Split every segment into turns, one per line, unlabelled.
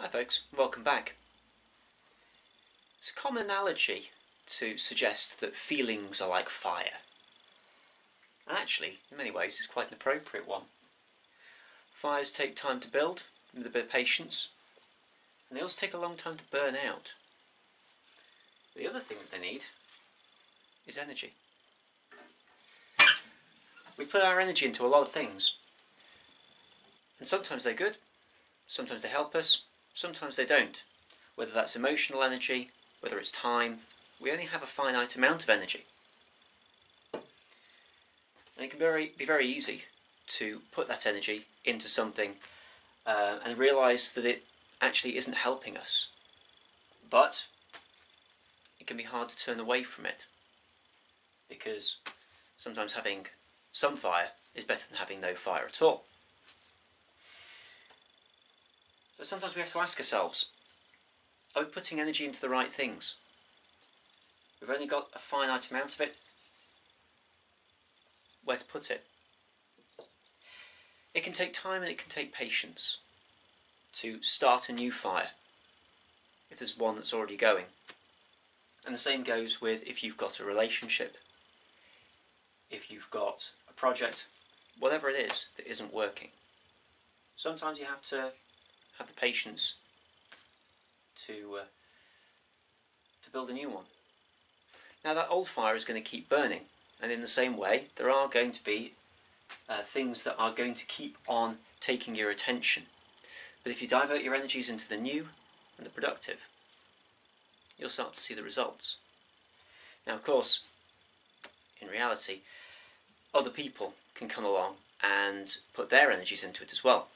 Hi folks, welcome back. It's a common analogy to suggest that feelings are like fire. And actually, in many ways, it's quite an appropriate one. Fires take time to build, with a bit of patience, and they also take a long time to burn out. The other thing that they need is energy. We put our energy into a lot of things, and sometimes they're good, sometimes they help us, sometimes they don't. Whether that's emotional energy, whether it's time, we only have a finite amount of energy. And it can be very, be very easy to put that energy into something uh, and realise that it actually isn't helping us. But it can be hard to turn away from it because sometimes having some fire is better than having no fire at all. So sometimes we have to ask ourselves, are we putting energy into the right things? We've only got a finite amount of it. Where to put it? It can take time and it can take patience to start a new fire if there's one that's already going. And the same goes with if you've got a relationship, if you've got a project, whatever it is that isn't working. Sometimes you have to have the patience to uh, to build a new one. Now that old fire is going to keep burning, and in the same way, there are going to be uh, things that are going to keep on taking your attention. But if you divert your energies into the new and the productive, you'll start to see the results. Now, of course, in reality, other people can come along and put their energies into it as well.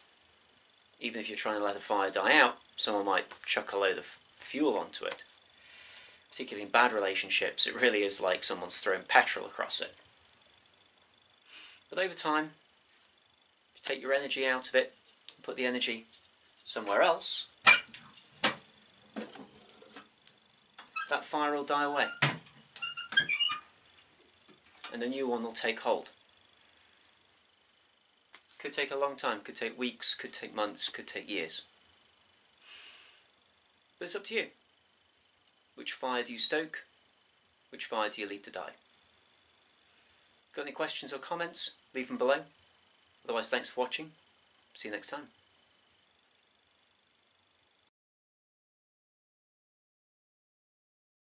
Even if you're trying to let a fire die out, someone might chuck a load of fuel onto it. Particularly in bad relationships, it really is like someone's throwing petrol across it. But over time, if you take your energy out of it, and put the energy somewhere else, that fire will die away. And a new one will take hold. Could take a long time, could take weeks, could take months, could take years. But it's up to you. Which fire do you stoke? Which fire do you leave to die? Got any questions or comments? Leave them below. Otherwise, thanks for watching. See you next time.